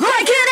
Like it.